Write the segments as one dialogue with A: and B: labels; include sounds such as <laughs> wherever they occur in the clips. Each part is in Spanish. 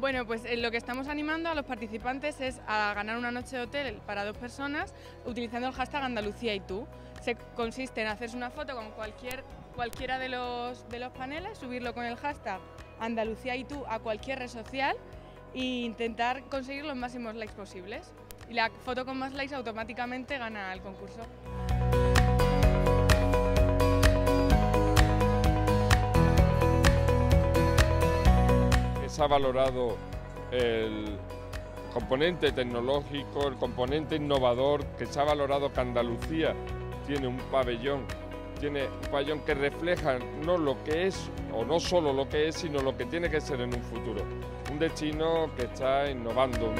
A: Bueno, pues eh, lo que estamos animando a los participantes es a ganar una noche de hotel para dos personas utilizando el hashtag Andalucía y tú. Se consiste en hacerse una foto con cualquier, cualquiera de los, de los paneles, subirlo con el hashtag Andalucía y tú a cualquier red social e intentar conseguir los máximos likes posibles. Y la foto con más likes automáticamente gana el concurso.
B: Se ha valorado el componente tecnológico, el componente innovador, que se ha valorado que Andalucía tiene un pabellón, tiene un pabellón que refleja no lo que es, o no solo lo que es, sino lo que tiene que ser en un futuro. Un destino que está innovando.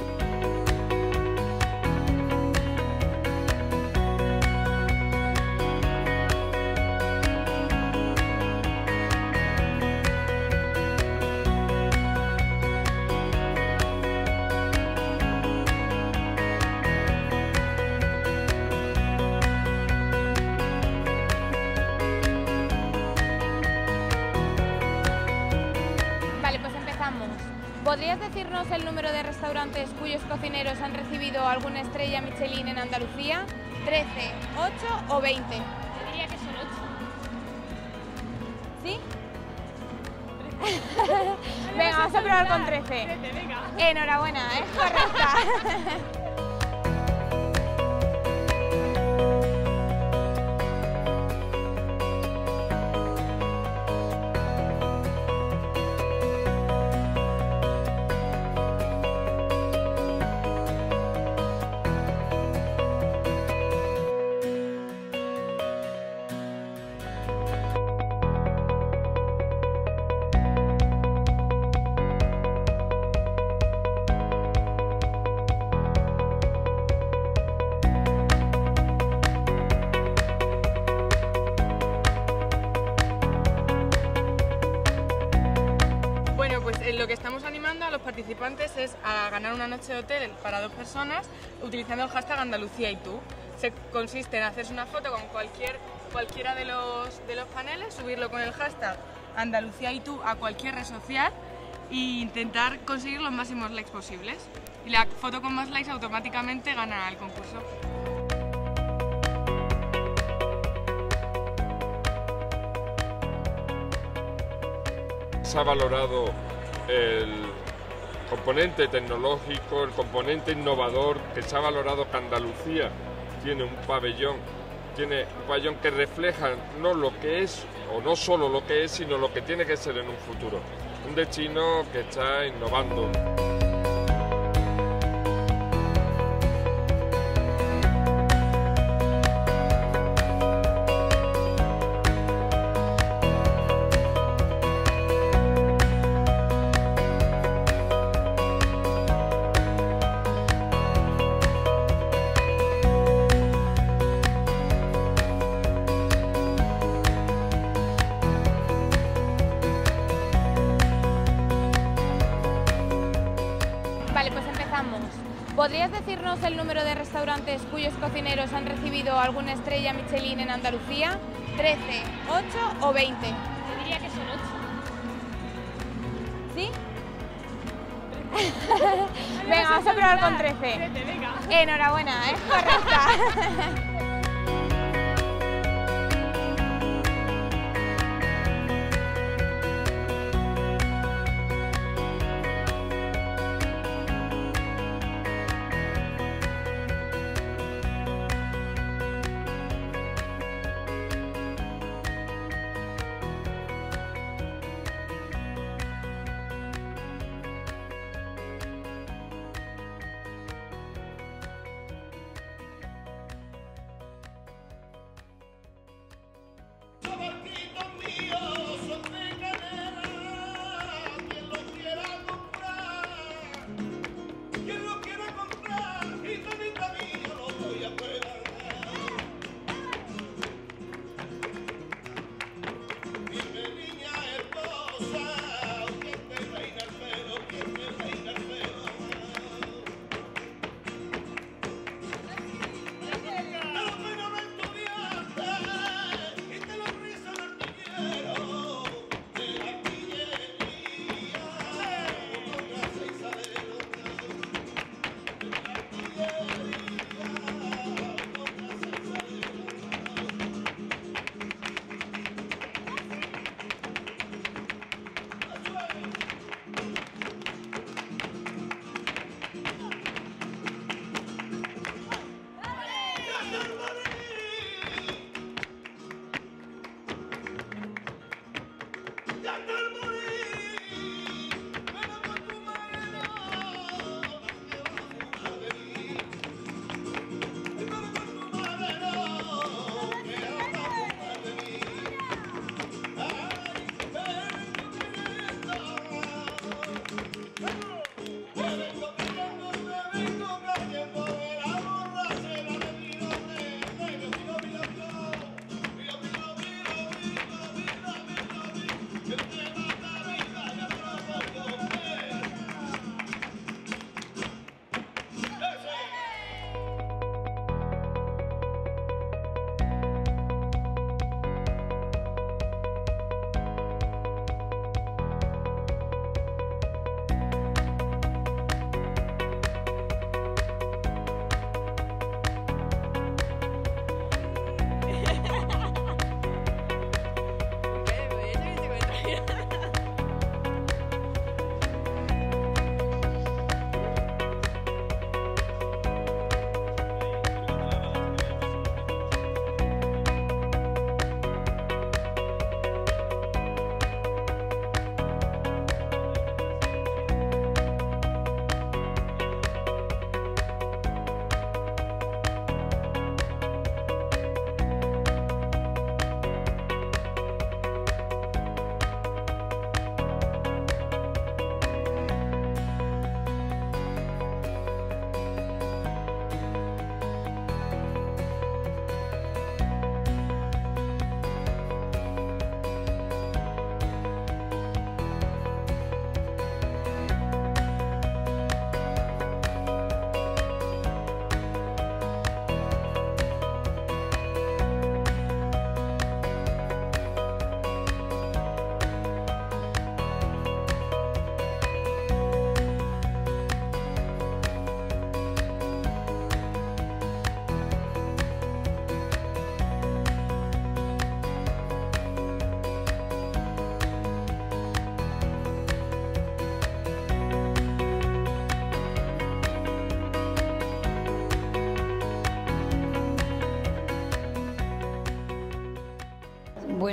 C: ¿Podrías decirnos el número de restaurantes cuyos cocineros han recibido alguna estrella Michelin en Andalucía? ¿13, 8 o 20?
D: Diría que son 8.
C: ¿Sí? <laughs> venga, vamos a probar con 13. Enhorabuena, es correcta. <laughs>
A: participantes es a ganar una noche de hotel para dos personas utilizando el hashtag Andalucía y tú. Se consiste en hacerse una foto con cualquier, cualquiera de los, de los paneles, subirlo con el hashtag Andalucía y tú a cualquier red social e intentar conseguir los máximos likes posibles. Y la foto con más likes automáticamente gana el concurso.
B: se ha valorado el componente tecnológico, el componente innovador, que se ha valorado que Andalucía tiene un pabellón, tiene un pabellón que refleja no lo que es, o no solo lo que es, sino lo que tiene que ser en un futuro. Un destino que está innovando.
C: ¿Podrías decirnos el número de restaurantes cuyos cocineros han recibido alguna estrella Michelin en Andalucía? ¿13, 8 o 20?
D: Diría que son 8.
C: ¿Sí? <laughs> venga, vamos a probar con 13. Enhorabuena, es correcta. <laughs>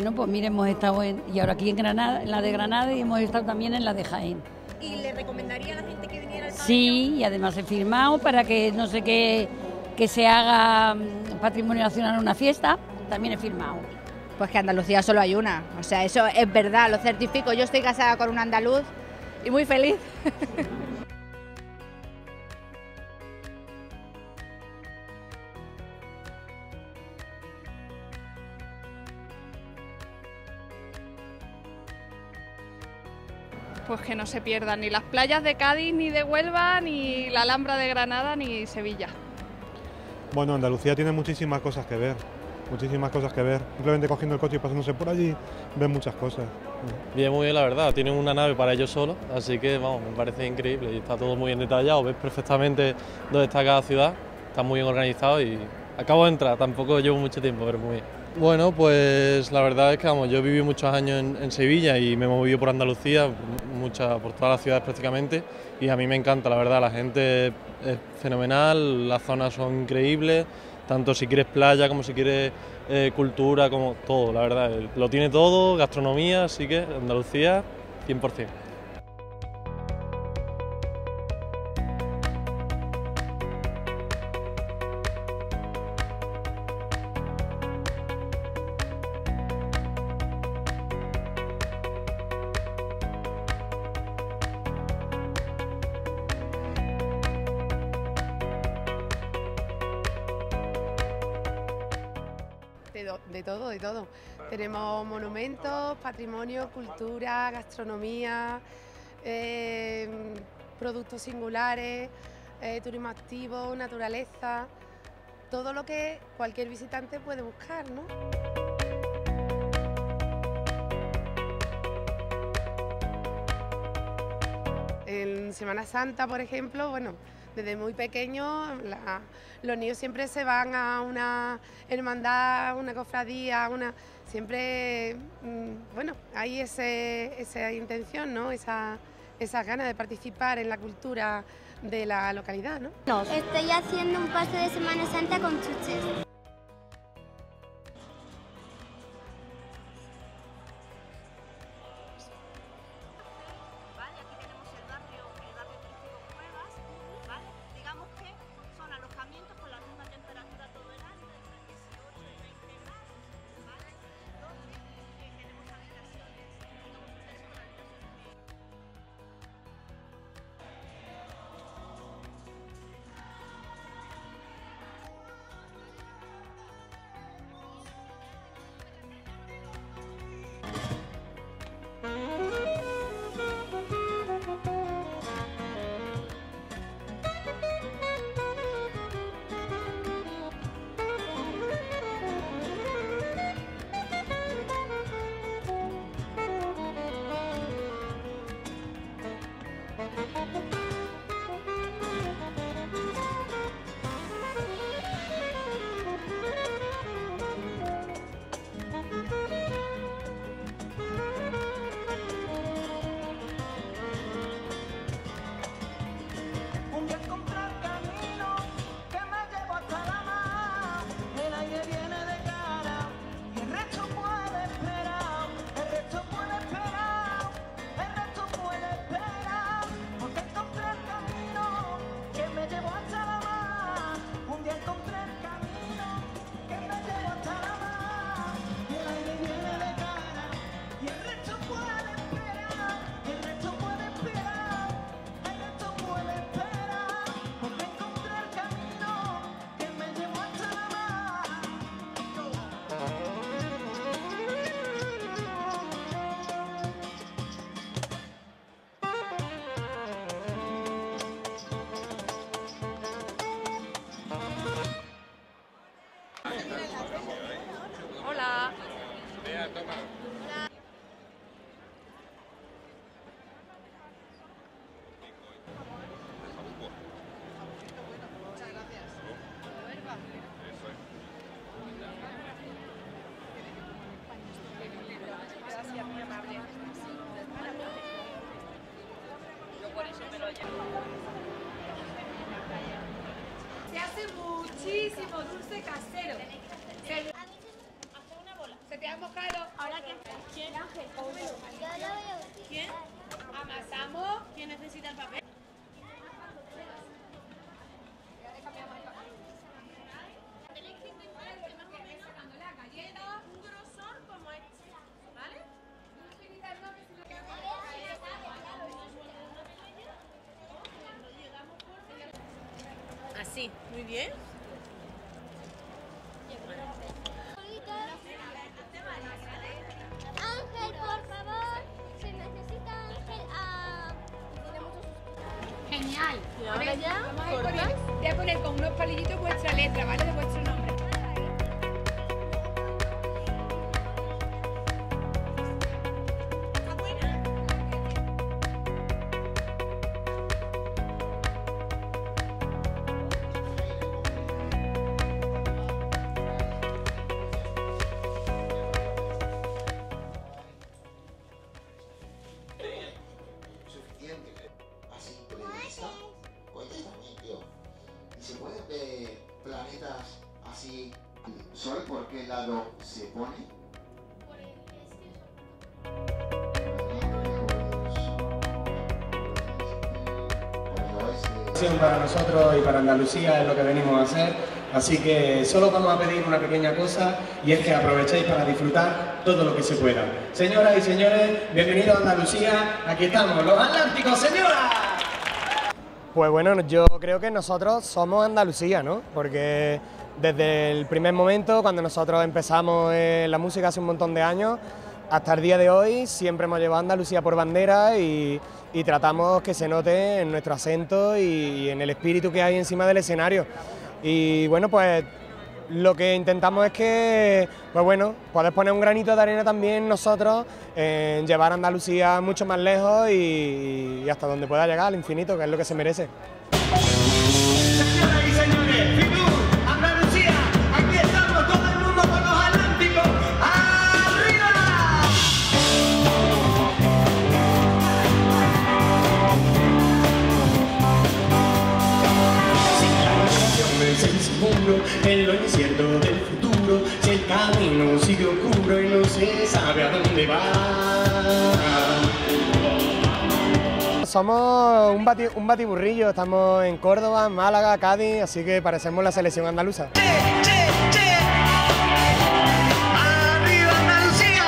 E: Bueno, pues mire, hemos estado en, y ahora aquí en Granada, en la de Granada y hemos estado también en la de Jaén.
F: ¿Y le recomendaría a la gente que viniera al
E: Sí, y además he firmado para que no sé qué, que se haga mm, Patrimonio Nacional una fiesta, también he firmado.
G: Pues que Andalucía solo hay una. O sea, eso es verdad, lo certifico. Yo estoy casada con un andaluz y muy feliz. <laughs>
H: Pues que no se pierdan ni las playas de Cádiz, ni de Huelva, ni la Alhambra de Granada, ni Sevilla.
I: Bueno, Andalucía tiene muchísimas cosas que ver, muchísimas cosas que ver. Simplemente cogiendo el coche y pasándose por allí, ven muchas cosas.
J: Bien, muy bien, la verdad. Tienen una nave para ellos solos, así que vamos, me parece increíble y está todo muy bien detallado. Ves perfectamente dónde está cada ciudad, está muy bien organizado y acabo de entrar, tampoco llevo mucho tiempo, pero muy bien. Bueno, pues la verdad es que vamos, yo viví muchos años en, Sevilla y me he movido por Andalucía, mucha, por todas las ciudades prácticamente, y a mí me encanta, la verdad, la gente es fenomenal, las zonas son increíbles, tanto si quieres playa como si quieres eh, cultura, como todo, la verdad, lo tiene todo, gastronomía, así que Andalucía 100%.
K: Patrimonio, cultura, gastronomía, eh, productos singulares, eh, turismo activo, naturaleza, todo lo que cualquier visitante puede buscar, ¿no? En Semana Santa, por ejemplo, bueno, desde muy pequeño la- los niños siempre se van a una hermandad, una cofradía, una siempre, mm, bueno, hay ese- esa intención, ¿no? Esa, esas ganas de participar en la cultura de la localidad, ¿no?
L: Estoy haciendo un paso de Semana Santa con chuches.
M: Muchísimo dulce casero. Se, se te ha mojado. ¿Quién? Amasamos. ¿Quién necesita el papel? Tenéis que intentar que más o menos sacando la galleta, un grosor como este, ¿vale? Así, muy bien.
N: Para nosotros y para Andalucía es lo que venimos a hacer, así que solo vamos a pedir una pequeña cosa y es que aprovechéis para disfrutar todo lo que se pueda. Señoras y señores, bienvenidos a Andalucía, aquí estamos, los Atlánticos, señoras.
O: Pues bueno, yo creo que nosotros somos Andalucía, ¿no? Porque desde el primer momento, cuando nosotros empezamos en la música hace un montón de años, hasta el día de hoy siempre hemos llevado Andalucía por bandera y, tratamos que se note en nuestro acento y, en el espíritu que hay encima del escenario. Y bueno, pues lo que intentamos es que, pues bueno, poder poner un granito de arena también nosotros en llevar a Andalucía mucho más lejos y hasta donde pueda llegar, al infinito, que es lo que se merece.
N: Camino sigue oscuro y no se sabe a dónde va.
O: Somos un, bati- un batiburrillo, estamos en Córdoba, Málaga, Cádiz, así que parecemos la selección andaluza.
N: ¡Arriba Andalucía!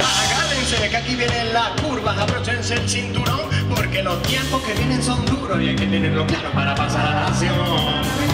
N: Agárrense que aquí vienen las curvas, abróchense el cinturón, porque los tiempos que vienen son duros y hay que tenerlo claro para pasar a la acción.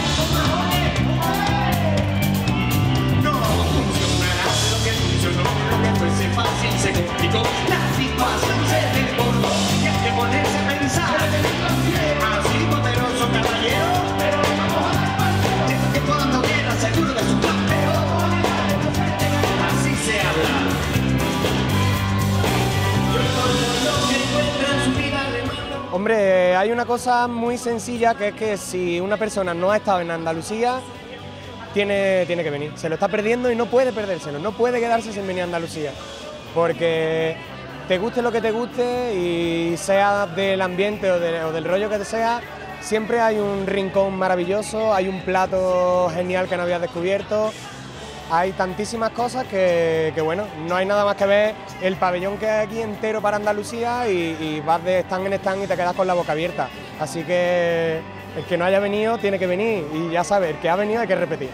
O: Cosa muy sencilla que es que si una persona no ha estado en Andalucía, tiene, tiene que venir. Se lo está perdiendo y no puede perdérselo, no puede quedarse sin venir a Andalucía. Porque te guste lo que te guste y sea del ambiente o, de- o del rollo que te sea, siempre hay un rincón maravilloso, hay un plato genial que no habías descubierto, hay tantísimas cosas que, que, bueno, no hay nada más que ver el pabellón que hay aquí entero para Andalucía y, y vas de stand en stand y te quedas con la boca abierta. Así que el que no haya venido tiene que venir y ya sabes, el que ha venido hay que repetir.